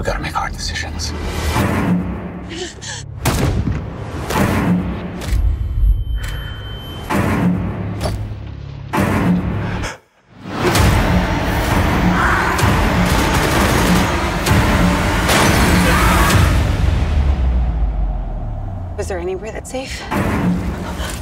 we gotta make hard decisions. Is there anywhere that's safe?